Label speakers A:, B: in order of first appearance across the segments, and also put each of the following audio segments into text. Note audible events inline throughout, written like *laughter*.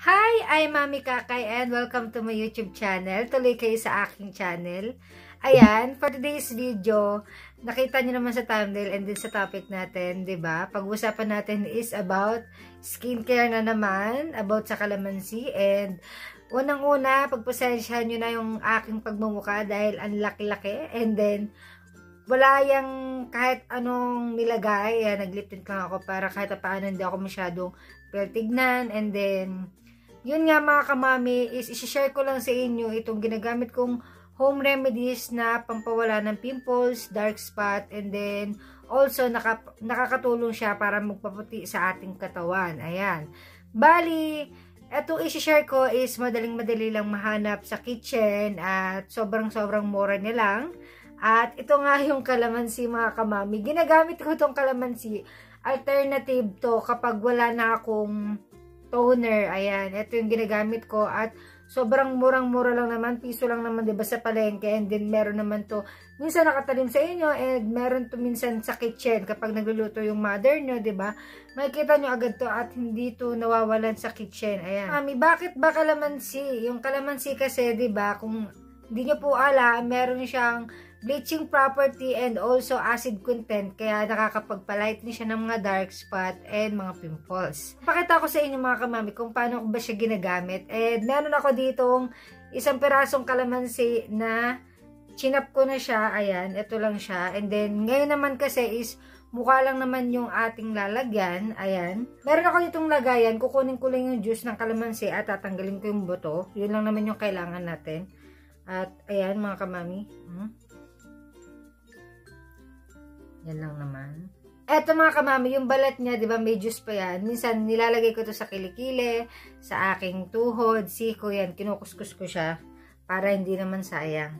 A: Hi! I'm Mami Kakay and welcome to my YouTube channel. Tuloy kayo sa aking channel. Ayan, for today's video, nakita niyo naman sa thumbnail and din sa topic natin, 'di ba? Pag-usapan natin is about skincare na naman, about sa kalamansi and unang-una, pagpasensyahan niyo na yung aking pagmumuka dahil ang laki-laki and then wala yung kahit anong nilagay, yan, naglip tint lang ako para kahit paano hindi ako masyadong pertignan and then yun nga mga kamami is isi-share ko lang sa inyo itong ginagamit kong home remedies na pampawala ng pimples, dark spot, and then also naka, nakakatulong siya para magpaputi sa ating katawan. Ayan. Bali, ito isi-share ko is madaling-madali lang mahanap sa kitchen at sobrang-sobrang mura niya lang. At ito nga *laughs* yung kalamansi mga kamami. Ginagamit ko itong kalamansi. Alternative to kapag wala na akong toner. Ayan, ito yung ginagamit ko at sobrang murang-mura lang naman, piso lang naman 'di ba sa palengke and then meron naman to minsan nakatalim sa inyo and meron to minsan sa kitchen kapag nagluluto yung mother nyo, 'di ba? Makikita nyo agad to at hindi to nawawalan sa kitchen. Ayan. Mami, bakit ba kalamansi? Yung kalamansi kasi 'di ba, kung hindi nyo po alam, meron siyang bleaching property and also acid content kaya nakakapagpalight din siya ng mga dark spot and mga pimples. Pakita ko sa inyo mga kamami kung paano ko ba siya ginagamit. And meron ako ditong isang pirasong kalamansi na chinap ko na siya. Ayan, ito lang siya. And then ngayon naman kasi is mukha lang naman yung ating lalagyan. Ayan. Meron ako ditong lagayan. Kukunin ko lang yung juice ng kalamansi at tatanggalin ko yung buto. Yun lang naman yung kailangan natin. At ayan mga kamami. Hmm? Yan lang naman. Eto mga kamami, yung balat niya, di ba may juice pa yan. Minsan nilalagay ko to sa kilikili, sa aking tuhod, siko yan. Kinukuskus ko siya para hindi naman sayang.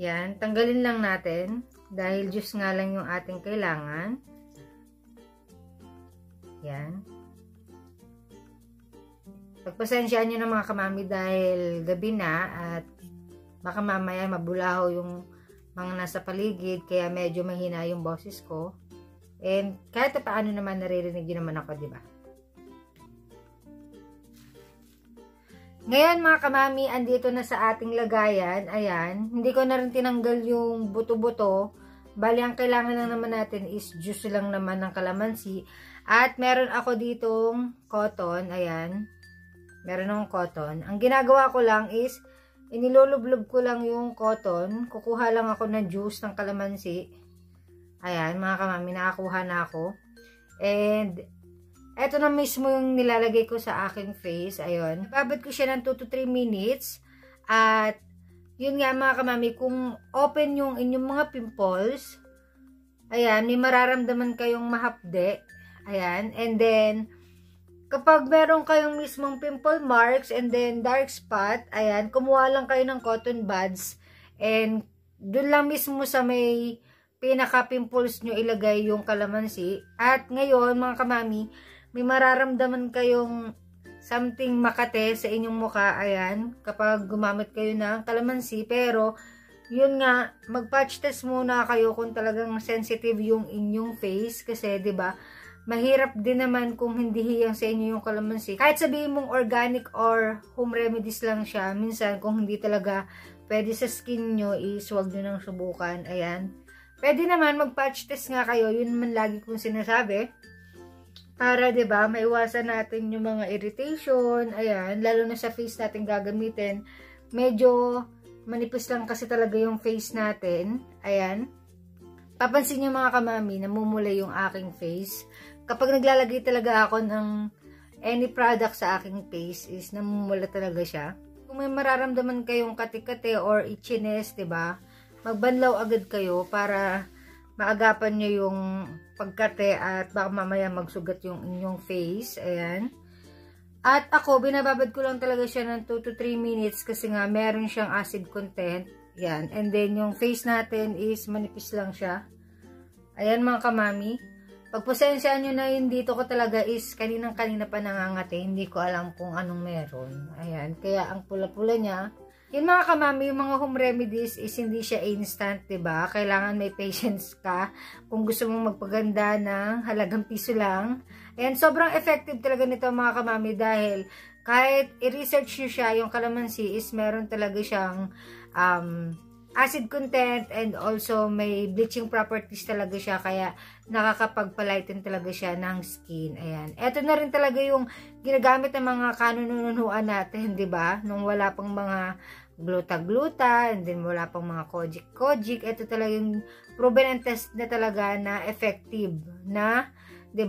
A: Yan, tanggalin lang natin dahil juice nga lang yung ating kailangan. Yan. Pagpasensyaan nyo na mga kamami dahil gabi na at baka mamaya mabulaho yung mga nasa paligid, kaya medyo mahina yung boses ko. And kahit paano naman naririnig yun naman ako, di ba? Ngayon mga kamami, andito na sa ating lagayan. Ayan, hindi ko na rin tinanggal yung buto-buto. Bali, ang kailangan lang naman natin is juice lang naman ng kalamansi. At meron ako ditong cotton. Ayan, meron akong cotton. Ang ginagawa ko lang is inilolublob ko lang yung cotton. Kukuha lang ako ng juice ng kalamansi. Ayan, mga kamami, nakakuha na ako. And, eto na mismo yung nilalagay ko sa aking face. Ayun. Babad ko siya ng 2 to 3 minutes. At, yun nga mga kamami, kung open yung inyong mga pimples, ayan, may mararamdaman kayong mahapde. Ayan. And then, Kapag meron kayong mismong pimple marks and then dark spot, ayan, kumuha lang kayo ng cotton buds and dun lang mismo sa may pinaka-pimples nyo ilagay yung kalamansi. At ngayon, mga kamami, may mararamdaman kayong something makate sa inyong muka, ayan, kapag gumamit kayo ng kalamansi. Pero, yun nga, mag-patch test muna kayo kung talagang sensitive yung inyong face. Kasi, ba diba, mahirap din naman kung hindi hiyang sa inyo yung kalamansi. Kahit sabihin mong organic or home remedies lang siya, minsan kung hindi talaga pwede sa skin nyo, is huwag nyo nang subukan. Ayan. Pwede naman mag-patch test nga kayo, yun man lagi kong sinasabi. Para, ba diba, maiwasan natin yung mga irritation, ayan, lalo na sa face natin gagamitin. Medyo manipis lang kasi talaga yung face natin. Ayan. Papansin niyo mga kamami, namumula yung aking face kapag naglalagay talaga ako ng any product sa aking face is namumula talaga siya. Kung may mararamdaman kayong katikate or itchiness, ba? Magbanlaw agad kayo para maagapan niyo yung pagkate at baka mamaya magsugat yung inyong face. Ayan. At ako, binababad ko lang talaga siya ng 2 to 3 minutes kasi nga meron siyang acid content. Yan. And then, yung face natin is manipis lang siya. Ayan mga kamami. Pagpasensyaan nyo na yun dito ko talaga is kaninang kanina pa nangangate. Hindi ko alam kung anong meron. Ayan. Kaya ang pula-pula niya. Yung mga kamami, yung mga home remedies is hindi siya instant, ba diba? Kailangan may patience ka. Kung gusto mong magpaganda ng halagang piso lang, And sobrang effective talaga nito mga kamami dahil kahit i-research nyo siya, yung calamansi is meron talaga siyang um, acid content and also may bleaching properties talaga siya kaya nakakapagpalighten talaga siya ng skin. Ayan. Ito na rin talaga yung ginagamit ng mga kanununuan natin, 'di ba? Nung wala pang mga gluta-gluta and then wala pang mga kojic-kojic. Ito talaga yung proven and test na talaga na effective na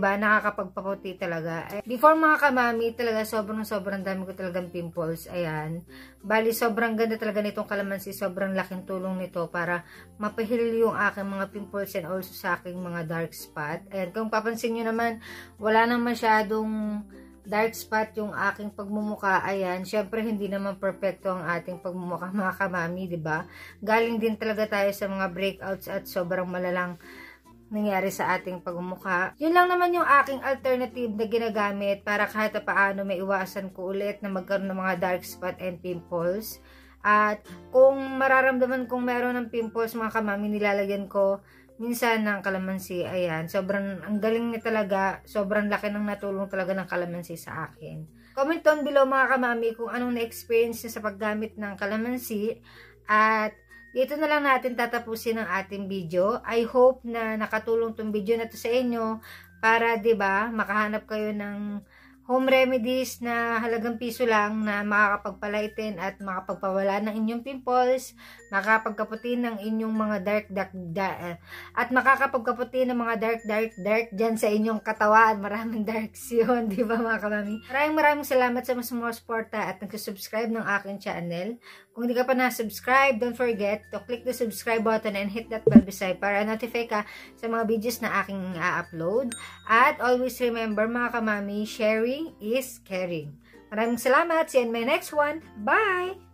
A: ba nakakapagpaputi talaga. Before mga kamami, talaga sobrang sobrang dami ko talagang pimples. Ayan. Bali sobrang ganda talaga nitong kalamansi, sobrang laking tulong nito para mapahil yung aking mga pimples and also sa aking mga dark spot. Ayan, kung papansin niyo naman, wala nang masyadong dark spot yung aking pagmumuka, ayan, syempre hindi naman perfecto ang ating pagmumuka mga kamami, ba? Galing din talaga tayo sa mga breakouts at sobrang malalang nangyari sa ating pagmumukha. Yun lang naman yung aking alternative na ginagamit para kahit paano may iwasan ko ulit na magkaroon ng mga dark spot and pimples. At kung mararamdaman kong meron ng pimples mga kamami, nilalagyan ko minsan ng kalamansi. Ayan, sobrang ang galing niya talaga. Sobrang laki ng natulong talaga ng kalamansi sa akin. Comment down below mga kamami kung anong na-experience niya sa paggamit ng kalamansi. At dito na lang natin tatapusin ang ating video. I hope na nakatulong tong video na to sa inyo para 'di ba makahanap kayo ng home remedies na halagang piso lang na makakapagpalighten at makapagpawala ng inyong pimples, makakapagkaputi ng inyong mga dark dark da, uh, at makakapagkaputi ng mga dark dark dark dyan sa inyong katawan. Maraming *laughs* darks yun, di ba mga kamami? Maraming maraming salamat sa mga sumusuporta at nag-subscribe ng aking channel. Kung hindi ka pa na-subscribe, don't forget to click the subscribe button and hit that bell beside para notify ka sa mga videos na aking i-upload. At always remember mga kamami, sharing is caring. Maraming salamat. See you in my next one. Bye!